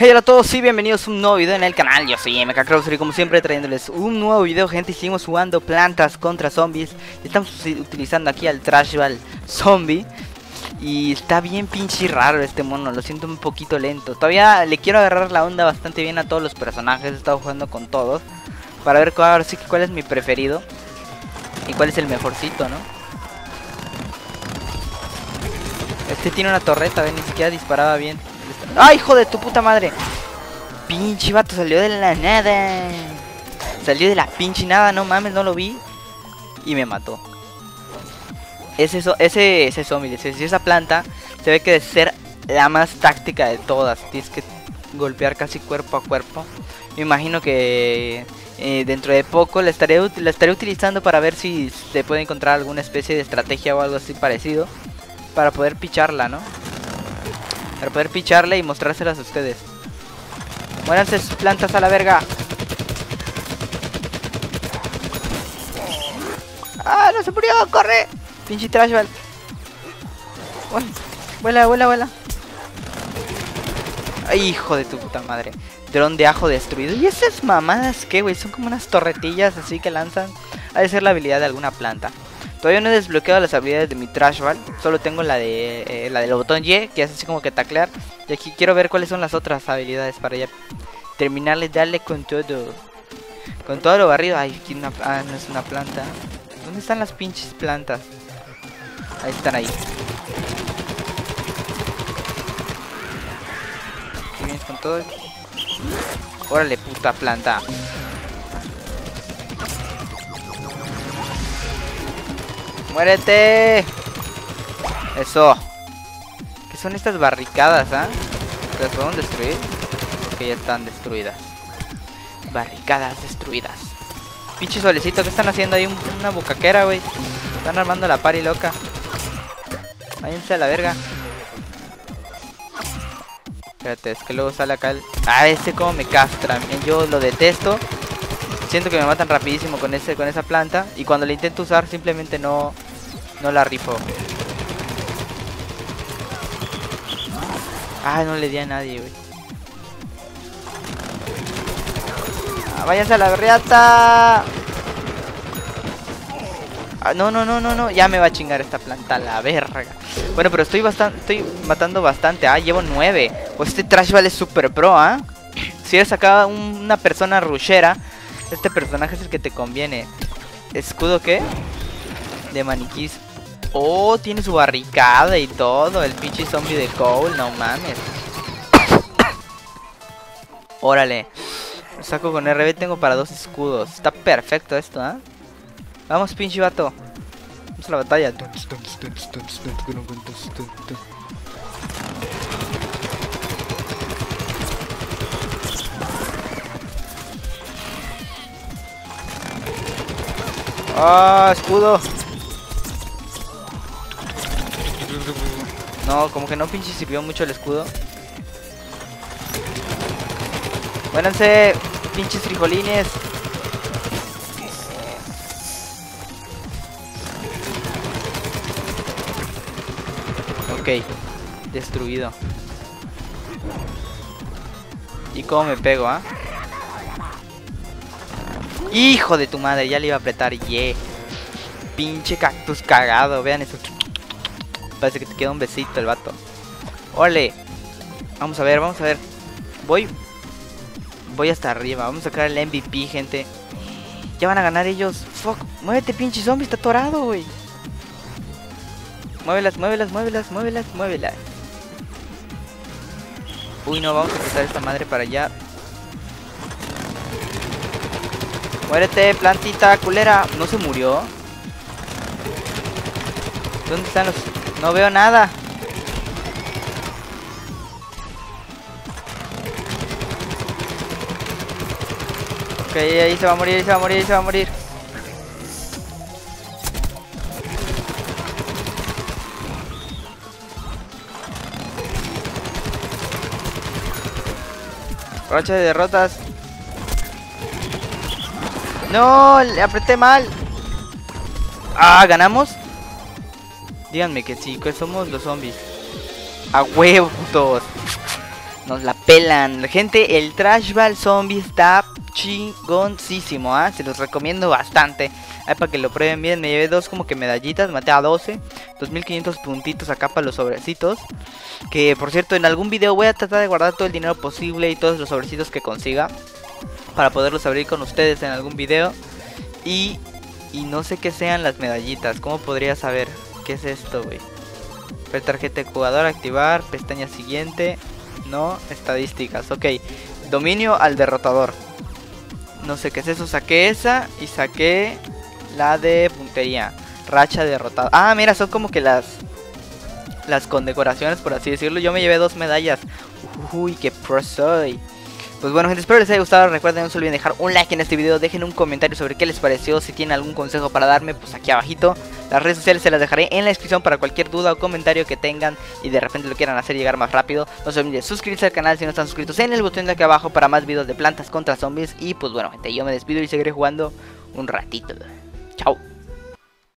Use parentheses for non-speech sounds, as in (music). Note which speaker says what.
Speaker 1: Hey hola a todos y bienvenidos a un nuevo video en el canal, yo soy MK Crowser y como siempre trayéndoles un nuevo video gente, seguimos jugando plantas contra zombies. Estamos utilizando aquí al Trashball Zombie. Y está bien pinche raro este mono, lo siento un poquito lento. Todavía le quiero agarrar la onda bastante bien a todos los personajes, he estado jugando con todos. Para ver cuál, sí, cuál es mi preferido. Y cuál es el mejorcito, ¿no? Este tiene una torreta, ¿ven? ni siquiera disparaba bien ¡Ay, hijo de tu puta madre! Pinche vato, salió de la nada. Salió de la pinche nada, no mames, no lo vi. Y me mató. Ese, ese, ese zombie, esa planta, se ve que debe ser la más táctica de todas. Tienes que golpear casi cuerpo a cuerpo. Me imagino que eh, dentro de poco la estaré, la estaré utilizando para ver si se puede encontrar alguna especie de estrategia o algo así parecido. Para poder picharla, ¿no? Para poder picharle y mostrárselas a ustedes. Muéranse plantas a la verga. ¡Ah, no se murió! ¡Corre! Pinche trashball. Vuela, vuela, vuela. Ay, hijo de tu puta madre. Dron de ajo destruido. ¿Y esas mamadas qué, güey? Son como unas torretillas así que lanzan. Ha de ser la habilidad de alguna planta. Todavía no he desbloqueado las habilidades de mi Trash Ball. Solo tengo la de eh, la del botón Y, que es así como que taclear. Y aquí quiero ver cuáles son las otras habilidades para ya terminarle, darle con todo. Con todo lo barrido. Ay, aquí ah, no es una planta. ¿Dónde están las pinches plantas? Ahí están ahí. Aquí vienes con todo. Órale, puta planta. ¡Muérete! Eso. ¿Qué son estas barricadas, ah? ¿Las podemos destruir? Que ya están destruidas. Barricadas destruidas. Pinche solecito, ¿qué están haciendo ahí? Una bucaquera, güey. Están armando la pari loca. Váyanse a la verga. Espérate, es que luego sale acá el... Ah, este como me castra. Yo lo detesto. Siento que me matan rapidísimo con ese con esa planta y cuando la intento usar simplemente no no la rifo. Ah, no le di a nadie, güey. Ah, váyanse a la reata. Ah, no, no, no, no, no. Ya me va a chingar esta planta, la verga. Bueno, pero estoy bastante, estoy matando bastante. Ah, llevo nueve. Pues este trash vale super pro, ¿ah? Si eres acá una persona rushera, este personaje es el que te conviene. ¿Escudo qué? De maniquís. Oh, tiene su barricada y todo. El pinche zombie de Cole, no mames. (coughs) Órale. saco con RB, tengo para dos escudos. Está perfecto esto, ¿ah? Vamos, pinche vato. Vamos a la batalla. ¡Ah, escudo! No, como que no pinche sirvió mucho el escudo. Buénanse, pinches frijolines. Ok, destruido. ¿Y cómo me pego, ah? Hijo de tu madre, ya le iba a apretar, yeah. Pinche cactus cagado, vean eso. Parece que te queda un besito el vato. Ole. Vamos a ver, vamos a ver. Voy. Voy hasta arriba. Vamos a sacar el MVP, gente. Ya van a ganar ellos. Fuck. Muévete, pinche zombie. Está atorado, güey. Muévelas, muévelas, muévelas, muévelas, muévelas. Uy, no, vamos a pasar esta madre para allá. Muérete, plantita culera. ¿No se murió? ¿Dónde están los...? No veo nada. Ok, ahí se va a morir, ahí se va a morir, ahí se va a morir. Racha de derrotas. No, le apreté mal. Ah, ¿ganamos? Díganme que sí, que somos los zombies. A huevos. nos la pelan. Gente, el Trash Ball Zombie está chingoncísimo, ¿ah? Se los recomiendo bastante. Ahí para que lo prueben bien. Me llevé dos como que medallitas, maté a 12. 2500 puntitos acá para los sobrecitos. Que por cierto, en algún video voy a tratar de guardar todo el dinero posible y todos los sobrecitos que consiga. Para poderlos abrir con ustedes en algún video. Y, y no sé qué sean las medallitas. ¿Cómo podría saber qué es esto, güey? Ver tarjeta de jugador, activar, pestaña siguiente. No, estadísticas, ok. Dominio al derrotador. No sé qué es eso, saqué esa y saqué la de puntería. Racha derrotada. Ah, mira, son como que las las condecoraciones, por así decirlo. Yo me llevé dos medallas. Uy, qué pro soy. Pues bueno gente, espero les haya gustado, recuerden no se olviden dejar un like en este video, dejen un comentario sobre qué les pareció, si tienen algún consejo para darme, pues aquí abajito. Las redes sociales se las dejaré en la descripción para cualquier duda o comentario que tengan y de repente lo quieran hacer llegar más rápido. No se olviden suscribirse al canal si no están suscritos en el botón de aquí abajo para más videos de plantas contra zombies. Y pues bueno gente, yo me despido y seguiré jugando un ratito. Chao.